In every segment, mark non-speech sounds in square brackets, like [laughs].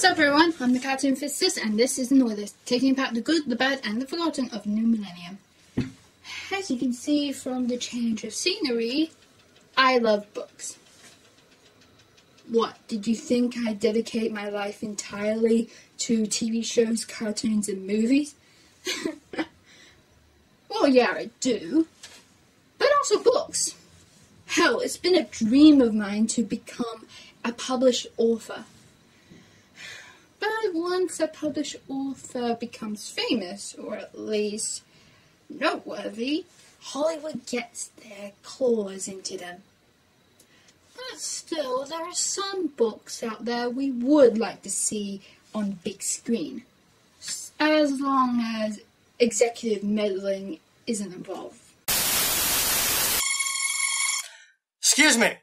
Sup everyone, I'm the Cartoon Physicist, and this is Noilist, taking apart the good, the bad, and the forgotten of New Millennium. As you can see from the change of scenery, I love books. What, did you think I dedicate my life entirely to TV shows, cartoons, and movies? [laughs] well, yeah, I do. But also books. Hell, it's been a dream of mine to become a published author. But once a published author becomes famous, or at least noteworthy, Hollywood gets their claws into them. But still, there are some books out there we would like to see on big screen, as long as executive meddling isn't involved. Excuse me.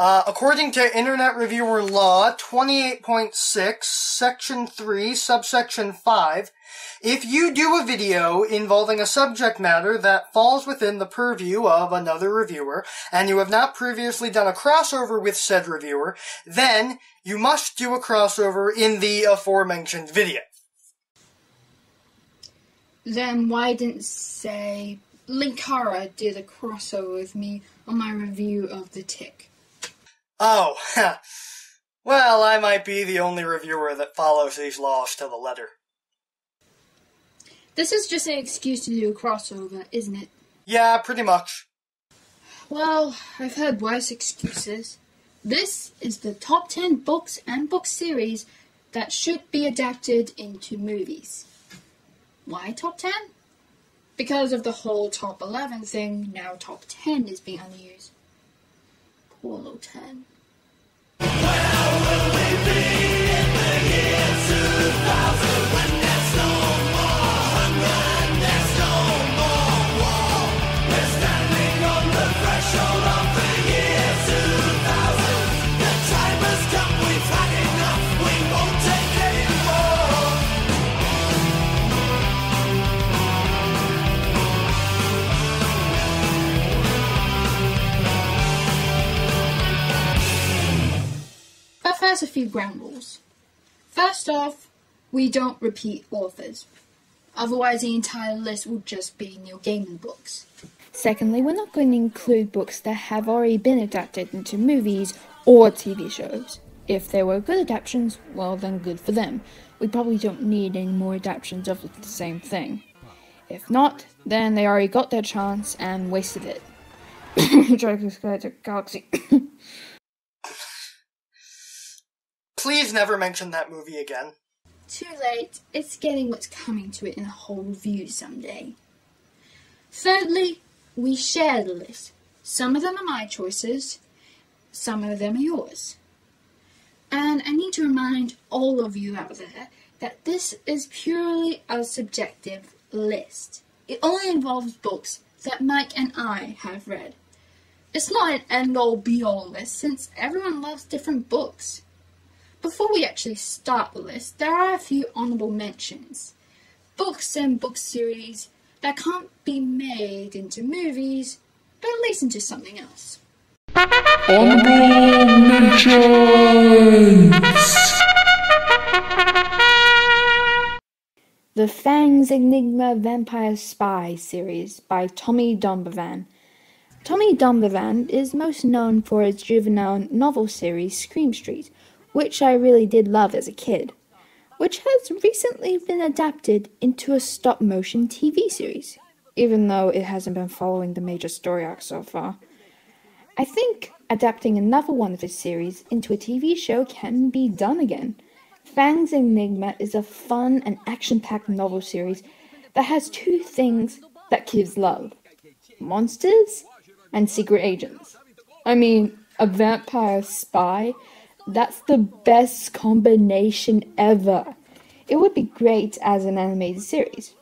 Uh, according to Internet Reviewer Law 28.6, Section 3, Subsection 5, if you do a video involving a subject matter that falls within the purview of another reviewer, and you have not previously done a crossover with said reviewer, then you must do a crossover in the aforementioned video. Then why didn't, say, Linkara did a crossover with me on my review of The Tick? Oh, [laughs] well, I might be the only reviewer that follows these laws to the letter. This is just an excuse to do a crossover, isn't it? Yeah, pretty much. Well, I've heard worse excuses. This is the top 10 books and book series that should be adapted into movies. Why top 10? Because of the whole top 11 thing, now top 10 is being unused. Poor little 10. Be in the year 2000 there's a few ground rules. First off, we don't repeat authors. Otherwise, the entire list will just be Neil Gaiman books. Secondly, we're not going to include books that have already been adapted into movies or TV shows. If there were good adaptations, well, then good for them. We probably don't need any more adaptations of the same thing. If not, then they already got their chance and wasted it. [coughs] Dragon's Galaxy. [coughs] Please never mention that movie again. Too late, it's getting what's coming to it in a whole review someday. Thirdly, we share the list. Some of them are my choices, some of them are yours. And I need to remind all of you out there that this is purely a subjective list. It only involves books that Mike and I have read. It's not an end all be all list since everyone loves different books. Before we actually start the list, there are a few honorable mentions. Books and book series that can't be made into movies, but at least into something else. Honorable mentions. The Fangs Enigma Vampire Spy series by Tommy Donbavand. Tommy Donbavand is most known for his juvenile novel series Scream Street, which I really did love as a kid, which has recently been adapted into a stop motion TV series, even though it hasn't been following the major story arc so far. I think adapting another one of his series into a TV show can be done again. Fangs Enigma is a fun and action packed novel series that has two things that kids love monsters and secret agents. I mean, a vampire spy, that's the best combination ever. It would be great as an animated series.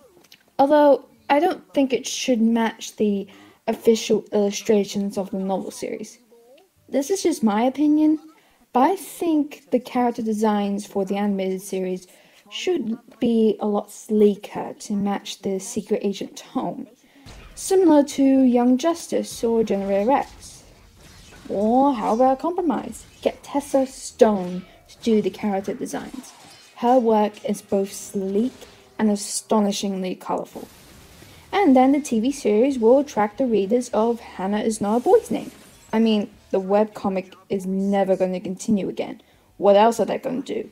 Although, I don't think it should match the official illustrations of the novel series. This is just my opinion, but I think the character designs for the animated series should be a lot sleeker to match the secret agent tone, similar to Young Justice or Generator Rex. Or how about a compromise? Get Tessa Stone to do the character designs. Her work is both sleek and astonishingly colorful. And then the TV series will attract the readers of Hanna is Not a Boy's Name. I mean, the webcomic is never going to continue again. What else are they going to do?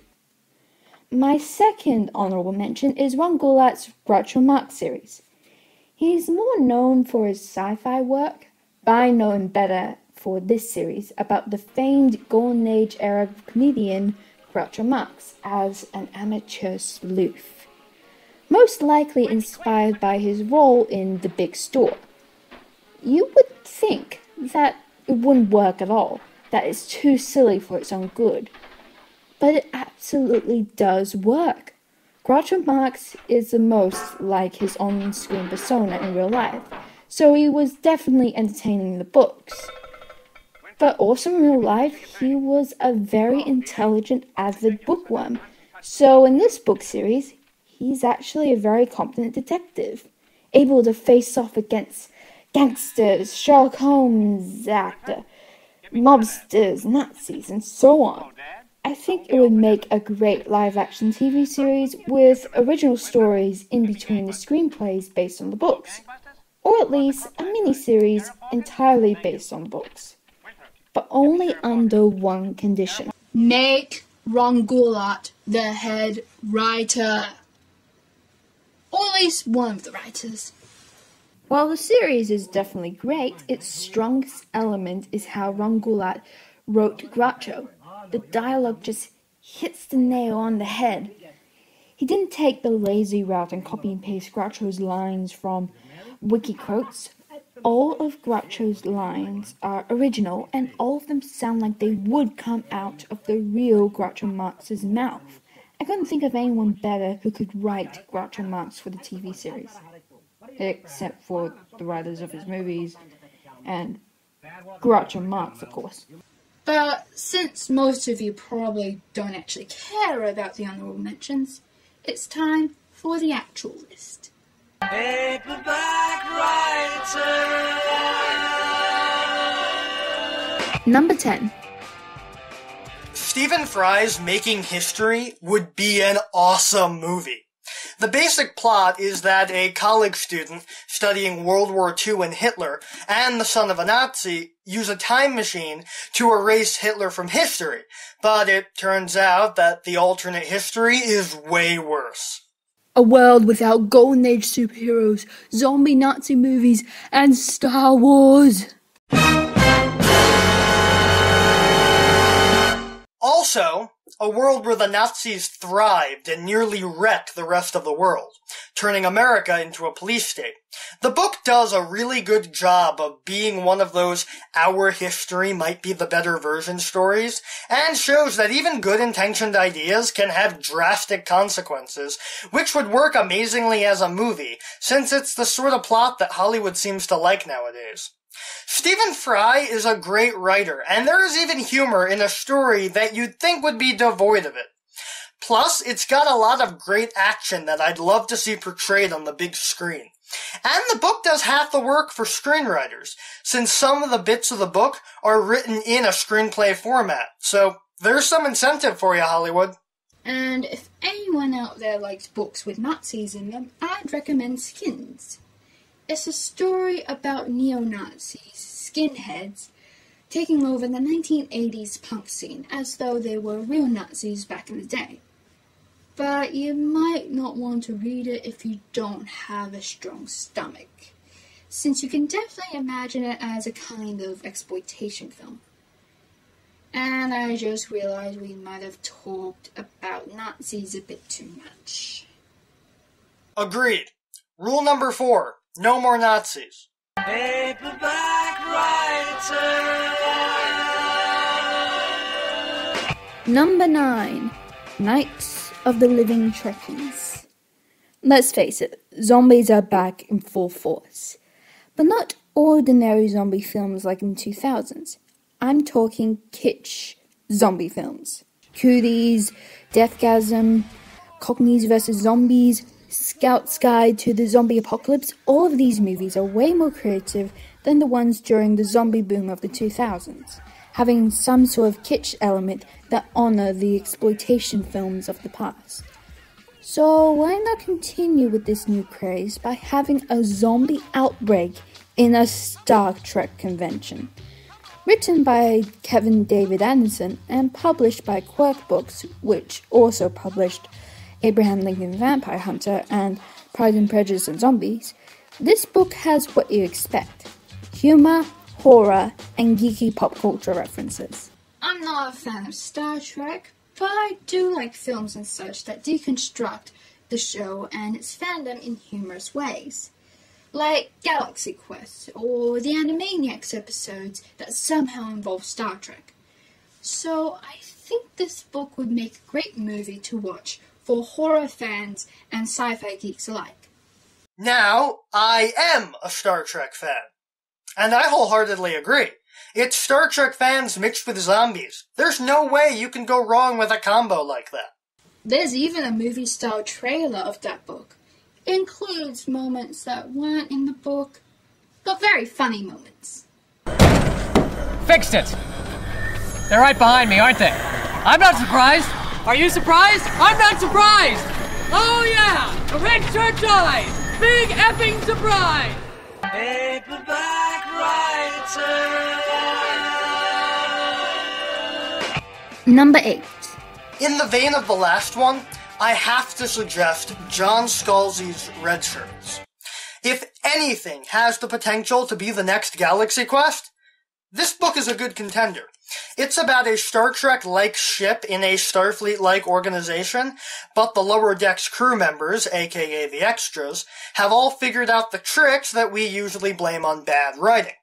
My second honorable mention is Ron Goulart's Groucho Marx series. He's more known for his sci fi work, but I know him better for this series about the famed Golden Age era comedian Groucho Marx as an amateur sleuth. Most likely inspired by his role in The Big Store. You would think that it wouldn't work at all, that it's too silly for its own good. But it absolutely does work. Groucho Marx is the most like his on screen persona in real life, so he was definitely entertaining in the books. But also in real life, he was a very intelligent, avid bookworm. So in this book series, he's actually a very competent detective, able to face off against gangsters, Sherlock Holmes actor, mobsters, Nazis, and so on. I think it would make a great live action TV series with original stories in between the screenplays based on the books, or at least a miniseries entirely based on books. But only under one condition. Make Ron Goulart the head writer. Or at least one of the writers. While the series is definitely great, its strongest element is how Ron Goulart wrote Groucho the dialogue just hits the nail on the head. He didn't take the lazy route and copy and paste Groucho's lines from wiki quotes. All of Groucho's lines are original, and all of them sound like they would come out of the real Groucho Marx's mouth. I couldn't think of anyone better who could write Groucho Marx for the TV series, except for the writers of his movies and Groucho Marx, of course. But since most of you probably don't actually care about the honorable mentions, it's time for the actual list. Paperback writer. Number 10. Stephen Fry's Making History would be an awesome movie. The basic plot is that a college student studying World War II and Hitler and the son of a Nazi use a time machine to erase Hitler from history. But it turns out that the alternate history is way worse. A world without Golden Age superheroes, zombie Nazi movies, and Star Wars. Also, a world where the Nazis thrived and nearly wrecked the rest of the world, turning America into a police state. The book does a really good job of being one of those our history might be the better version stories, and shows that even good intentioned ideas can have drastic consequences, which would work amazingly as a movie, since it's the sort of plot that Hollywood seems to like nowadays. Stephen Fry is a great writer, and there is even humor in a story that you'd think would be devoid of it. Plus, it's got a lot of great action that I'd love to see portrayed on the big screen. And the book does half the work for screenwriters, since some of the bits of the book are written in a screenplay format. So, there's some incentive for you, Hollywood. And if anyone out there likes books with Nazis in them, I'd recommend Skins. It's a story about neo Nazis, skinheads, taking over the 1980s punk scene as though they were real Nazis back in the day. But you might not want to read it if you don't have a strong stomach, since you can definitely imagine it as a kind of exploitation film. And I just realized we might have talked about Nazis a bit too much. Agreed. Rule number four no more Nazis. Number 9 Night of the Living Trekkies. Let's face it, zombies are back in full force. But not ordinary zombie films like in the 2000s. I'm talking kitsch zombie films. Cooties, Deathgasm, Cockneys vs. Zombies, Scout's Guide to the Zombie Apocalypse, all of these movies are way more creative than the ones during the zombie boom of the 2000s. having some sort of kitsch element that honor the exploitation films of the past. So why not continue with this new craze by having a zombie outbreak in a Star Trek convention? Written by Kevin David Anderson and published by Quirk Books, which also published Abraham Lincoln Vampire Hunter and Pride and Prejudice and Zombies, this book has what you expect humor, horror, and geeky pop culture references. I'm not a fan of Star Trek, but I do like films and such that deconstruct the show and its fandom in humorous ways. Like Galaxy Quest or the Animaniacs episodes that somehow involve Star Trek. So I think this book would make a great movie to watch for horror fans and sci fi geeks alike. Now, I am a Star Trek fan. And I wholeheartedly agree. It's Star Trek fans mixed with zombies. There's no way you can go wrong with a combo like that. There's even a movie style trailer of that book. It includes moments that weren't in the book, but very funny moments. Fixed it! They're right behind me, aren't they? I'm not surprised! Are you surprised? I'm not surprised! Oh yeah! The red shirt dies! Big effing surprise! Paperback writer! Number 8. In the vein of the last one, I have to suggest John Scalzi's Red Shirts. If anything has the potential to be the next Galaxy Quest, this book is a good contender. It's about a Star Trek-like ship in a Starfleet-like organization, but the lower decks crew members, aka the extras, have all figured out the tricks that we usually blame on bad writing.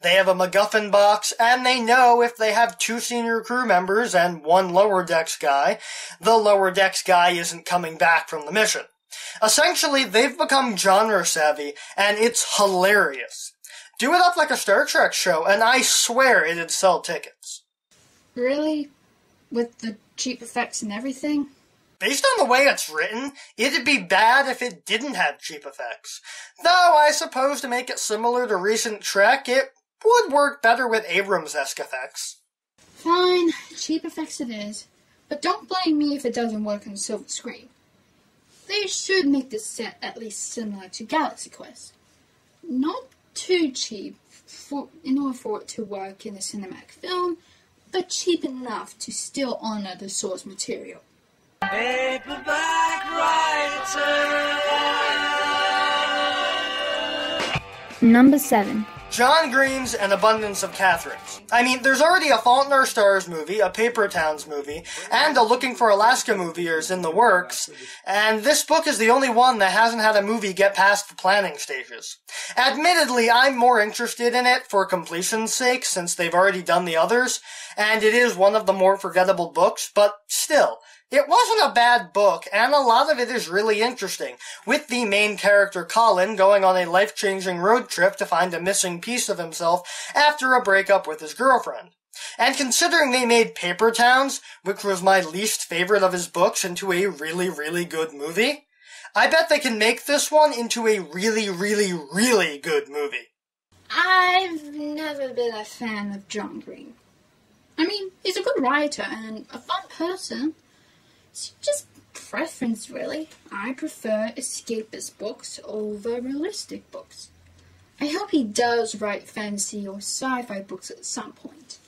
They have a MacGuffin box, and they know if they have two senior crew members and one lower decks guy, the lower decks guy isn't coming back from the mission. Essentially, they've become genre savvy, and it's hilarious. Do it up like a Star Trek show, and I swear it'd sell tickets. Really? With the cheap effects and everything? Based on the way it's written, it'd be bad if it didn't have cheap effects. Though I suppose to make it similar to recent Trek, it would work better with Abrams-esque effects. Fine, cheap effects it is. But don't blame me if it doesn't work on silver screen. They should make this set at least similar to Galaxy Quest. Not too cheap for, in order for it to work in a cinematic film, but cheap enough to still honor the source material. Number 7. John Green's An Abundance of Catherines. I mean, there's already a Fault in Our Stars movie, a Paper Towns movie, and a Looking for Alaska movie is in the works, and this book is the only one that hasn't had a movie get past the planning stages. Admittedly, I'm more interested in it for completion's sake, since they've already done the others, and it is one of the more forgettable books, but still, it wasn't a bad book, and a lot of it is really interesting, with the main character Colin going on a life-changing road trip to find a missing piece of himself after a breakup with his girlfriend. And considering they made Paper Towns, which was my least favorite of his books, into a really, really good movie, I bet they can make this one into a really, really, really good movie. I've never been a fan of John Green. I mean, he's a good writer and a fun person. It's just preference, really. I prefer escapist books over realistic books. I hope he does write fantasy or sci-fi books at some point.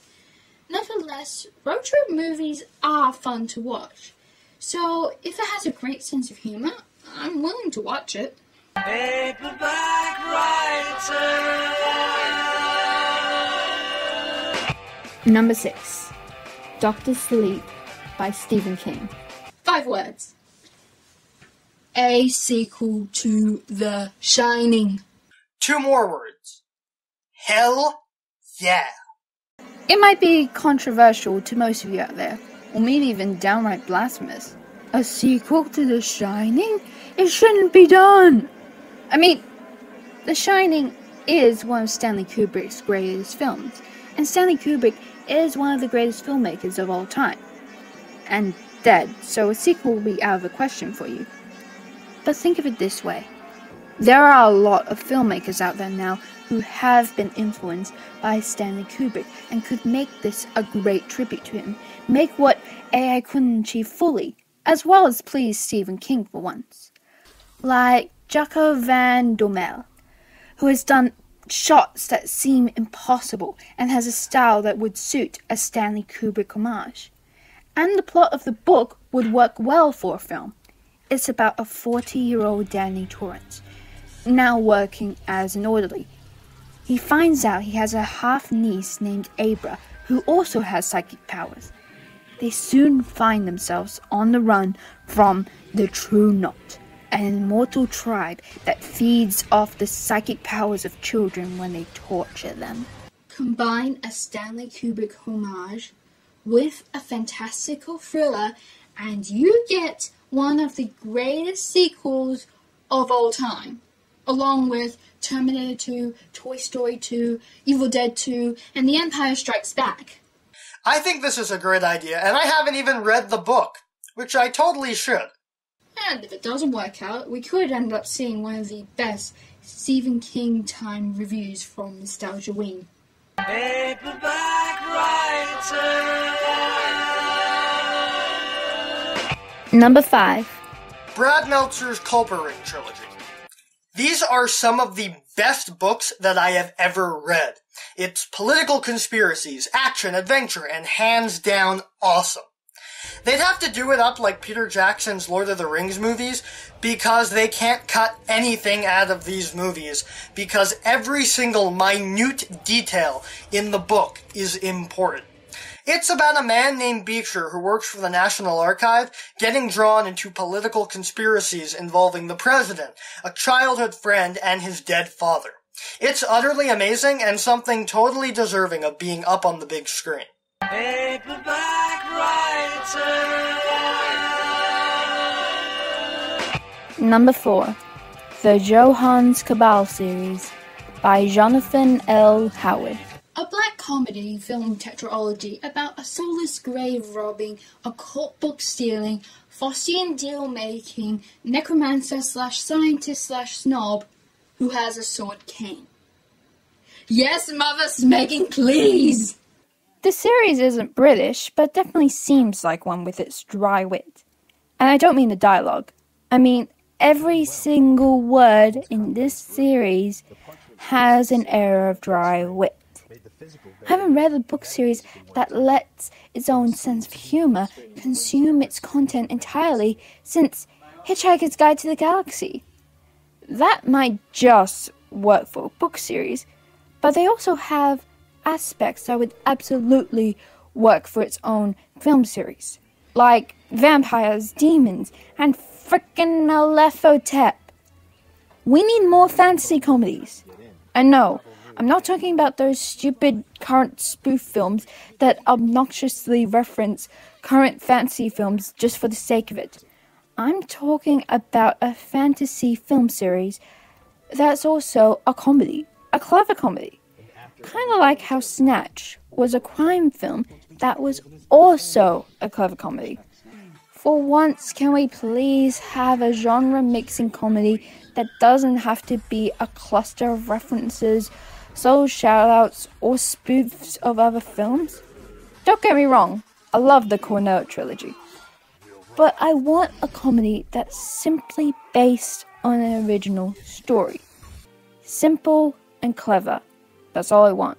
Nevertheless, road trip movies are fun to watch. So, if it has a great sense of humor, I'm willing to watch it. Number 6. Doctor Sleep by Stephen King. Five words. A sequel to The Shining. Two more words. Hell yeah. It might be controversial to most of you out there, or maybe even downright blasphemous. A sequel to The Shining? It shouldn't be done! I mean, The Shining is one of Stanley Kubrick's greatest films, and Stanley Kubrick is one of the greatest filmmakers of all time. And dead, so a sequel will be out of the question for you. But think of it this way There are a lot of filmmakers out there now who have been influenced by Stanley Kubrick and could make this a great tribute to him, make what AI couldn't achieve fully, as well as please Stephen King for once. Like Jaco van Dormael, who has done shots that seem impossible and has a style that would suit a Stanley Kubrick homage. And the plot of the book would work well for a film. It's about a 40 year old Danny Torrance, now working as an orderly. He finds out he has a half niece named Abra who also has psychic powers. They soon find themselves on the run from the True Knot, an immortal tribe that feeds off the psychic powers of children when they torture them. Combine a Stanley Kubrick homage with a fantastical thriller, and you get one of the greatest sequels of all time, along with Terminator 2, Toy Story 2, Evil Dead 2, and The Empire Strikes Back. I think this is a great idea, and I haven't even read the book, which I totally should. And if it doesn't work out, we could end up seeing one of the best Stephen King time reviews from Nostalgia Wing. Number 5. Brad Meltzer's Culper Ring trilogy. These are some of the best books that I have ever read. It's political conspiracies, action, adventure, and hands down awesome. They'd have to do it up like Peter Jackson's Lord of the Rings movies because they can't cut anything out of these movies because every single minute detail in the book is important. It's about a man named Beecher who works for the National Archive getting drawn into political conspiracies involving the president, a childhood friend, and his dead father. It's utterly amazing and something totally deserving of being up on the big screen. Number 4. The Johannes Cabal series by Jonathan L. Howard. A black comedy film tetralogy about a soulless grave robbing, a occult book stealing, Faustian deal making, necromancer slash scientist slash snob who has a sword cane. Yes, Mother Megan, please! The series isn't British, but definitely seems like one with its dry wit. And I don't mean the dialogue. I mean, every single word in this series has an air of dry wit. I haven't read a book series that lets its own sense of humor consume its content entirely since Hitchhiker's Guide to the Galaxy. That might just work for a book series, but they also have aspects that would absolutely work for its own film series, like vampires, demons, and frickin' Maleficent. We need more fantasy comedies. And no, I'm not talking about those stupid current spoof films that obnoxiously reference current fantasy films just for the sake of it. I'm talking about a fantasy film series that's also a comedy, a clever comedy. Kind of like how Snatch was a crime film that was also a clever comedy. For once, can we please have a genre mixing comedy that doesn't have to be a cluster of references solo shoutouts, or spoofs of other films. Don't get me wrong, I love the Cornetto trilogy. But I want a comedy that's simply based on an original story. Simple and clever. That's all I want.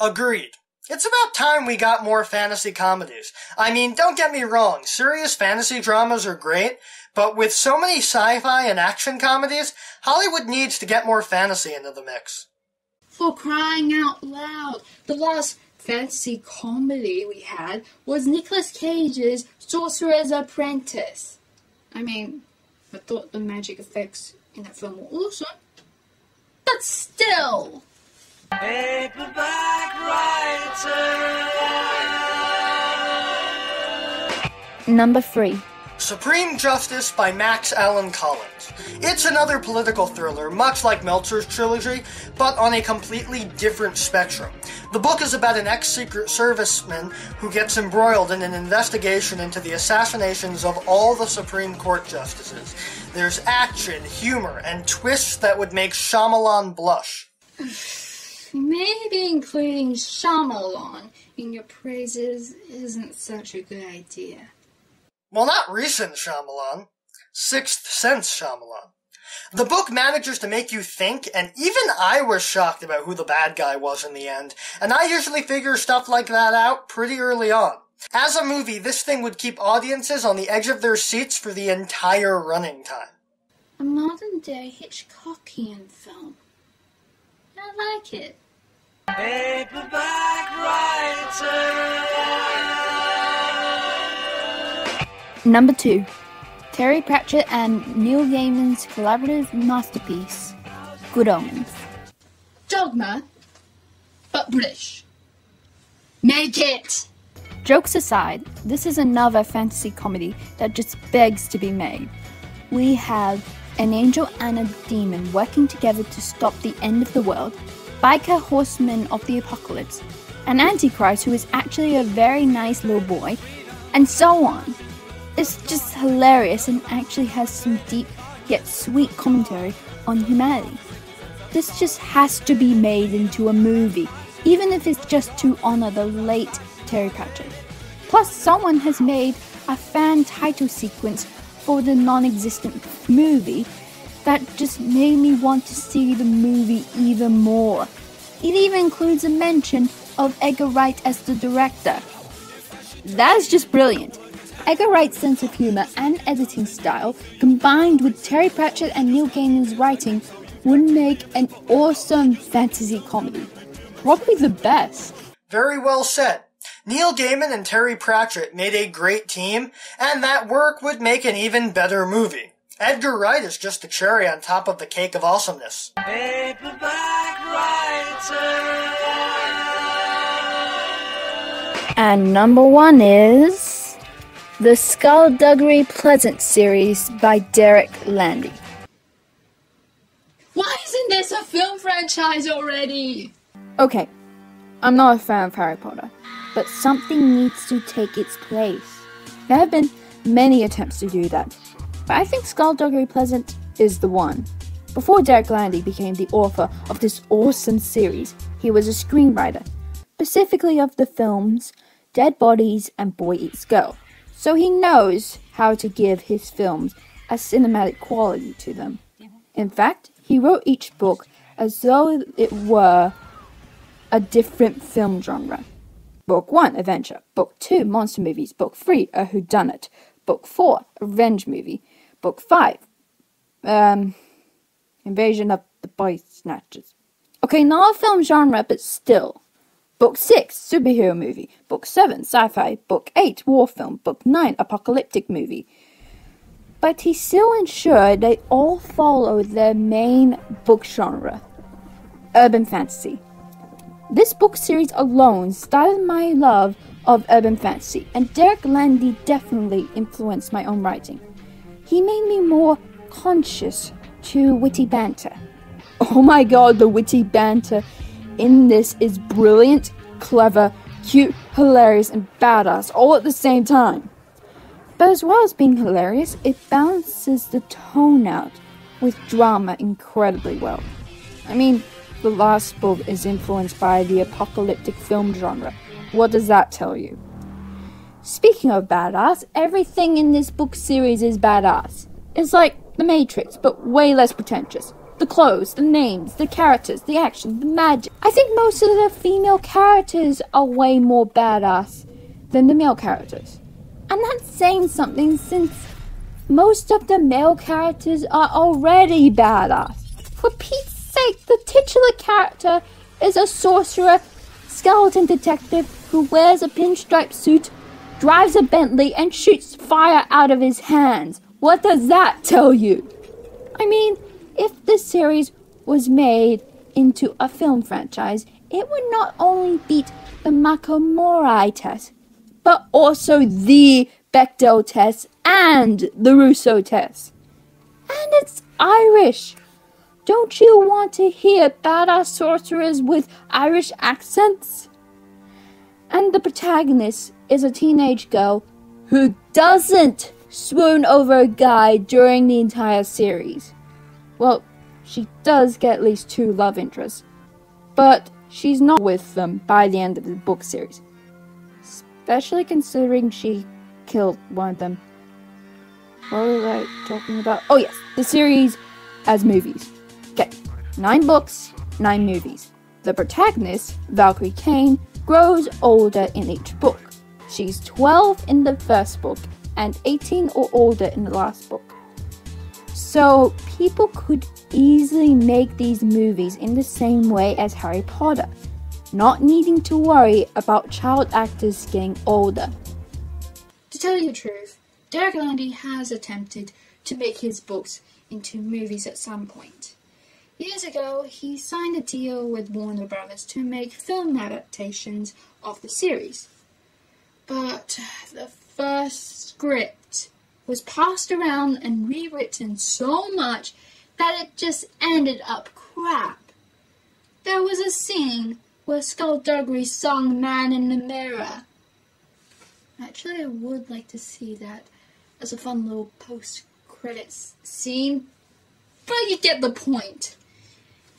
Agreed. It's about time we got more fantasy comedies. I mean, don't get me wrong, serious fantasy dramas are great, but with so many sci-fi and action comedies, Hollywood needs to get more fantasy into the mix. For crying out loud, the last fantasy comedy we had was Nicolas Cage's Sorcerer's Apprentice. I mean, I thought the magic effects in that film were awesome, but still. Number 3 Supreme Justice by Max Allan Collins. It's another political thriller, much like Meltzer's trilogy, but on a completely different spectrum. The book is about an ex Secret Serviceman who gets embroiled in an investigation into the assassinations of all the Supreme Court justices. There's action, humor, and twists that would make Shyamalan blush. [laughs] Maybe including Shyamalan in your praises isn't such a good idea. Well, not recent Shyamalan. Sixth Sense Shyamalan. The book manages to make you think, and even I was shocked about who the bad guy was in the end, and I usually figure stuff like that out pretty early on. As a movie, this thing would keep audiences on the edge of their seats for the entire running time. A modern day Hitchcockian film. I like it. Number 2. Terry Pratchett and Neil Gaiman's collaborative masterpiece, Good Omens. Dogma, but British. Make it! Jokes aside, this is another fantasy comedy that just begs to be made. We have an angel and a demon working together to stop the end of the world, biker horsemen of the apocalypse, an antichrist who is actually a very nice little boy, and so on. It's just hilarious and actually has some deep yet sweet commentary on humanity. This just has to be made into a movie, even if it's just to honor the late Terry Pratchett. Plus, someone has made a fan title sequence for the non existent movie that just made me want to see the movie even more. It even includes a mention of Edgar Wright as the director. That's just brilliant. Edgar Wright's sense of humor and editing style, combined with Terry Pratchett and Neil Gaiman's writing, would make an awesome fantasy comedy. Probably the best. Very well said. Neil Gaiman and Terry Pratchett made a great team, and that work would make an even better movie. Edgar Wright is just the cherry on top of the cake of awesomeness. And number one is the Skulduggery Pleasant series by Derek Landy. Why isn't this a film franchise already? Okay, I'm not a fan of Harry Potter, but something needs to take its place. There have been many attempts to do that, but I think Skulduggery Pleasant is the one. Before Derek Landy became the author of this awesome series, he was a screenwriter, specifically of the films Dead Bodies and Boy Eats Girl, so he knows how to give his films a cinematic quality to them. In fact, he wrote each book as though it were a different film genre. Book 1, Adventure. Book 2, Monster Movies. Book 3, A Whodunit. Book 4, Revenge Movie. Book 5, um, Invasion of the Body Snatchers. Okay, not a film genre, but still. Book 6, Superhero Movie. Book 7, Sci Fi. Book 8, War Film. Book 9, Apocalyptic Movie. But he still ensured they all follow their main book genre urban fantasy. This book series alone started my love of urban fantasy, and Derek Landy definitely influenced my own writing. He made me more conscious to witty banter. [laughs] Oh my god, the witty banter in this is brilliant, clever, cute, hilarious, and badass all at the same time. But as well as being hilarious, it balances the tone out with drama incredibly well. I mean, the last book is influenced by the apocalyptic film genre. What does that tell you? Speaking of badass, everything in this book series is badass. It's like The Matrix, but way less pretentious. The clothes, the names, the characters, the action, the magic. I think most of the female characters are way more badass than the male characters. I'm not saying something since most of the male characters are already badass. For Pete's the titular character is a sorcerer, skeleton detective who wears a pinstripe suit, drives a Bentley, and shoots fire out of his hands. What does that tell you? I mean, if this series was made into a film franchise, it would not only beat the Mako Mori test, but also the Bechdel test and the Russo test. And it's Irish. Don't you want to hear badass sorcerers with Irish accents? And the protagonist is a teenage girl who doesn't swoon over a guy during the entire series. Well, she does get at least two love interests, but she's not with them by the end of the book series. Especially considering she killed one of them. What was I talking about? Oh, yes, the series as movies. Okay, nine books, nine movies. The protagonist, Valkyrie Cain, grows older in each book. She's 12 in the first book and 18 or older in the last book. So people could easily make these movies in the same way as Harry Potter, not needing to worry about child actors getting older. To tell you the truth, Derek Landy has attempted to make his books into movies at some point. Years ago, he signed a deal with Warner Brothers to make film adaptations of the series. But the first script was passed around and rewritten so much that it just ended up crap. There was a scene where Skulduggery sung Man in the Mirror. Actually, I would like to see that as a fun little post credits scene, but you get the point.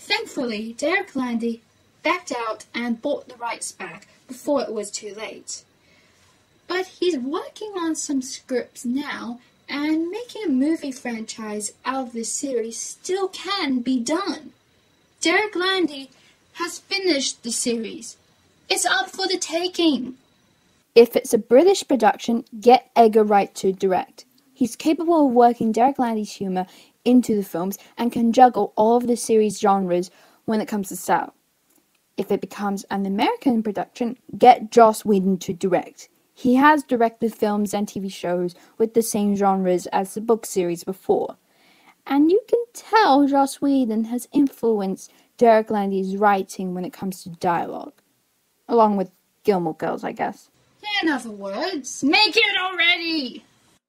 Thankfully, Derek Landy backed out and bought the rights back before it was too late. But he's working on some scripts now, and making a movie franchise out of this series still can be done. Derek Landy has finished the series. It's up for the taking. If it's a British production, get Edgar Wright to direct. He's capable of working Derek Landy's humor into the films and can juggle all of the series genres when it comes to style. If it becomes an American production, get Joss Whedon to direct. He has directed films and TV shows with the same genres as the book series before. And you can tell Joss Whedon has influenced Derek Landy's writing when it comes to dialogue. Along with Gilmore Girls, I guess. In other words, make it already!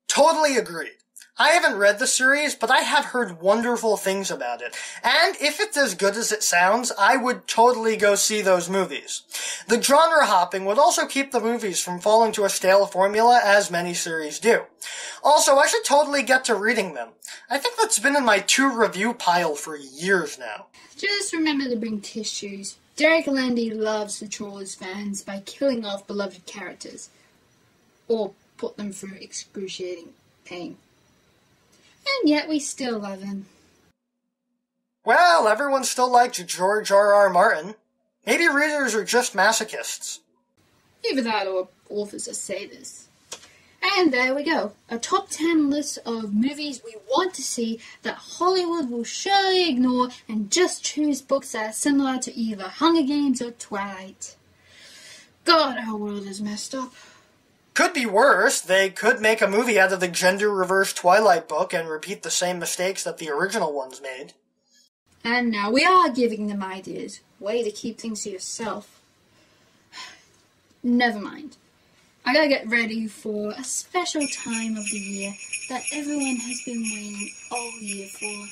Totally agree. I haven't read the series, but I have heard wonderful things about it. And if it's as good as it sounds, I would totally go see those movies. The genre hopping would also keep the movies from falling to a stale formula as many series do. Also, I should totally get to reading them. I think that's been in my two review pile for years now. Just remember to bring tissues. Derek Landy loves to troll his fans by killing off beloved characters. Or put them through excruciating pain. And yet we still love him. Well, everyone still likes George R. R. Martin. Maybe readers are just masochists. Either that or authors are sadists. And there we go. A top 10 list of movies we want to see that Hollywood will surely ignore and just choose books that are similar to either Hunger Games or Twilight. God, our world is messed up. Could be worse. They could make a movie out of the gender reverse Twilight book and repeat the same mistakes that the original ones made. And now we are giving them ideas. Way to keep things to yourself. [sighs] Never mind. I gotta get ready for a special time of the year that everyone has been waiting all year for.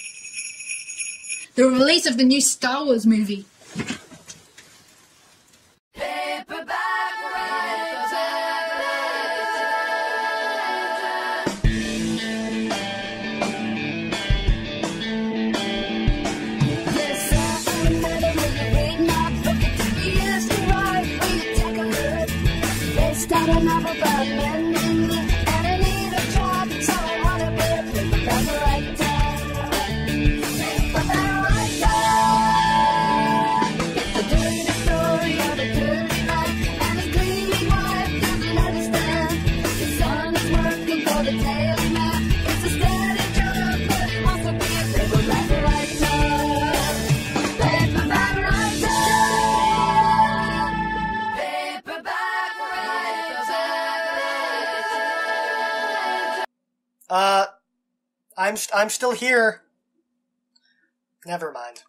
The release of the new Star Wars movie. Uh, I'm st- I'm still here. Never mind.